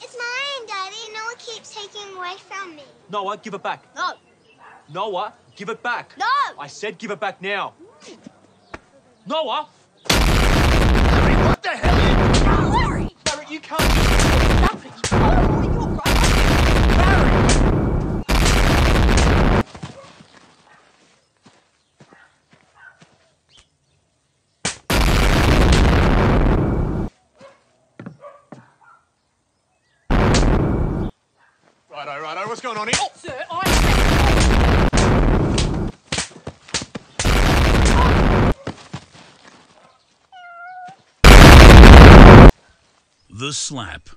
It's mine, Daddy. Noah keeps taking away from me. Noah, give it back. No. Noah, give it back. No. I said give it back now. Noah! What's going on here? Oh, sir, I... The Slap.